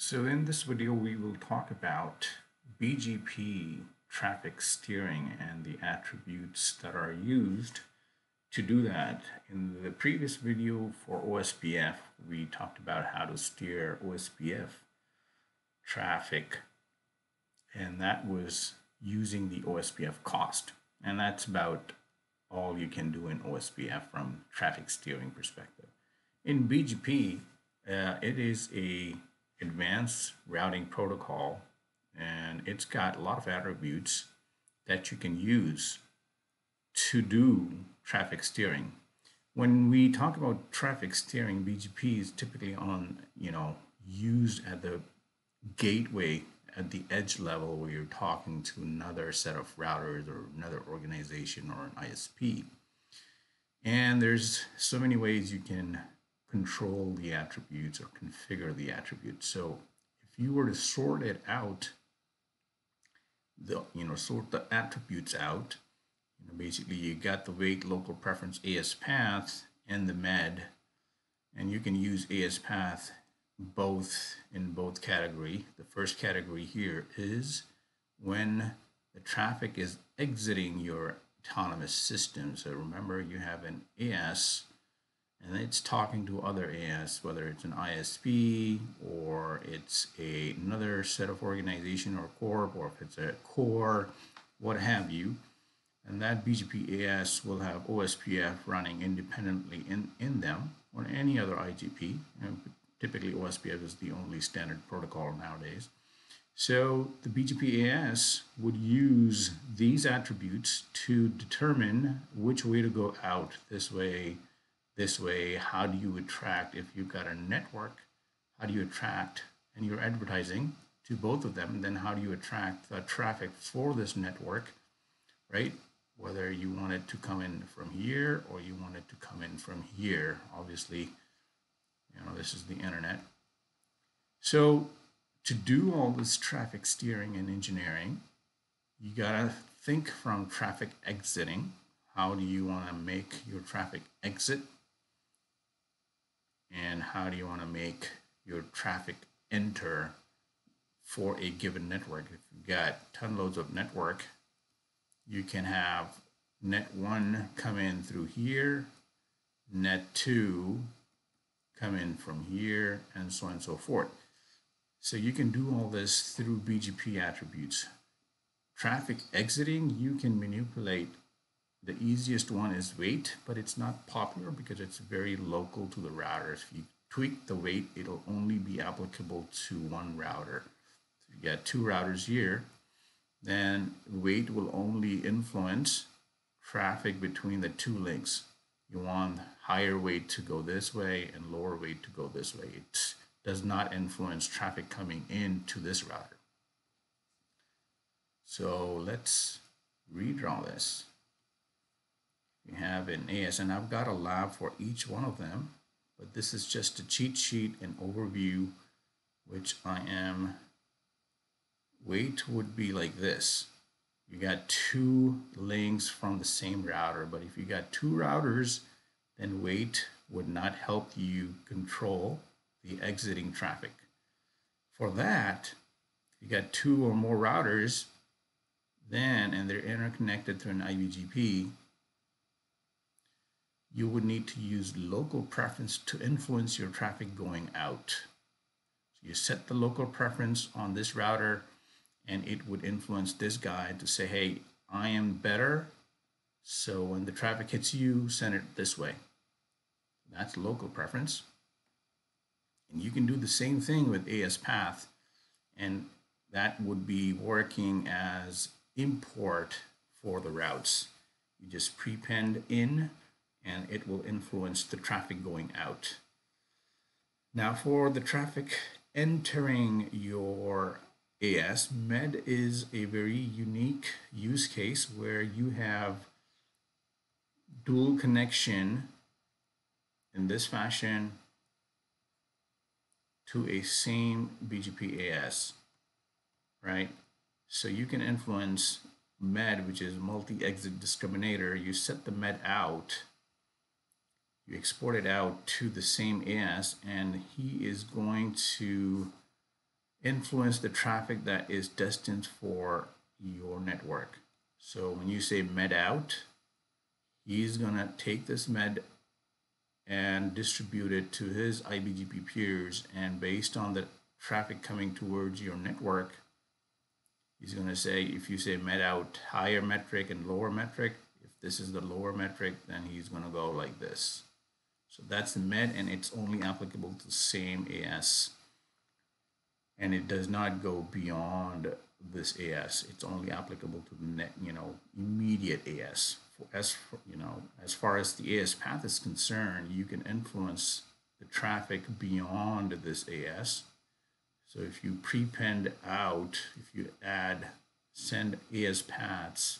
So in this video we will talk about BGP traffic steering and the attributes that are used to do that. In the previous video for OSPF we talked about how to steer OSPF traffic and that was using the OSPF cost and that's about all you can do in OSPF from traffic steering perspective. In BGP uh, it is a advanced routing protocol and it's got a lot of attributes that you can use to do traffic steering. When we talk about traffic steering, BGP is typically on, you know, used at the gateway at the edge level where you're talking to another set of routers or another organization or an ISP. And there's so many ways you can control the attributes or configure the attributes. So if you were to sort it out, the you know sort the attributes out, you know, basically you got the weight local preference AS path and the med, and you can use AS path both in both category. The first category here is when the traffic is exiting your autonomous system. So remember you have an AS and it's talking to other AS, whether it's an ISP or it's a, another set of organization or corp, or if it's a core, what have you. And that BGP AS will have OSPF running independently in, in them or any other IGP. And typically OSPF is the only standard protocol nowadays. So the BGP AS would use these attributes to determine which way to go out. This way, this way, how do you attract, if you've got a network, how do you attract, and you're advertising to both of them, then how do you attract the traffic for this network, right? Whether you want it to come in from here or you want it to come in from here. Obviously, you know, this is the internet. So to do all this traffic steering and engineering, you gotta think from traffic exiting. How do you wanna make your traffic exit and how do you want to make your traffic enter for a given network. If you've got ton loads of network, you can have net 1 come in through here, net 2 come in from here, and so on and so forth. So you can do all this through BGP attributes. Traffic exiting, you can manipulate the easiest one is weight, but it's not popular because it's very local to the router. If you tweak the weight, it'll only be applicable to one router. So you got two routers here, then weight will only influence traffic between the two links. You want higher weight to go this way and lower weight to go this way. It does not influence traffic coming into this router. So let's redraw this we have an AS and I've got a lab for each one of them but this is just a cheat sheet and overview which I am weight would be like this. You got two links from the same router but if you got two routers then weight would not help you control the exiting traffic. For that you got two or more routers then and they're interconnected through an IBGP you would need to use local preference to influence your traffic going out. So you set the local preference on this router and it would influence this guy to say, hey, I am better. So when the traffic hits you, send it this way. That's local preference. And you can do the same thing with AS path and that would be working as import for the routes. You just prepend in and it will influence the traffic going out. Now for the traffic entering your AS, MED is a very unique use case where you have dual connection in this fashion to a same BGP AS, right? So you can influence MED, which is multi-exit discriminator. You set the MED out you export it out to the same AS and he is going to influence the traffic that is destined for your network. So when you say med out, he's gonna take this med and distribute it to his IBGP peers and based on the traffic coming towards your network, he's gonna say if you say med out higher metric and lower metric, if this is the lower metric, then he's gonna go like this. So that's the med and it's only applicable to the same AS and it does not go beyond this AS. It's only applicable to the net, you know, immediate AS. As you know, as far as the AS path is concerned, you can influence the traffic beyond this AS. So if you prepend out, if you add send AS paths,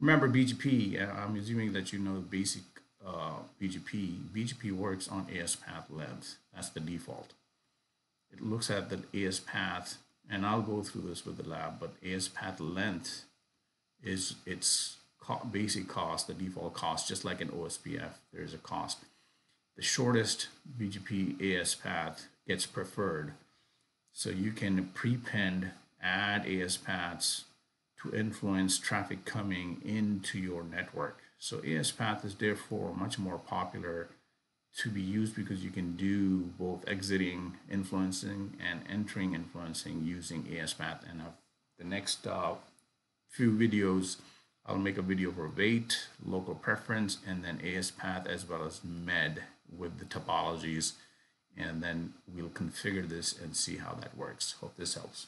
remember BGP. Uh, I'm assuming that you know the basic uh, BGP. BGP works on AS path length. That's the default it looks at the AS path, and I'll go through this with the lab, but AS path length is its basic cost, the default cost, just like in OSPF, there's a cost. The shortest BGP AS path gets preferred. So you can prepend, add AS paths to influence traffic coming into your network. So AS path is therefore much more popular to be used because you can do both exiting influencing and entering influencing using ASPath. And uh, the next uh, few videos, I'll make a video for weight, local preference, and then ASPath as well as MED with the topologies. And then we'll configure this and see how that works. Hope this helps.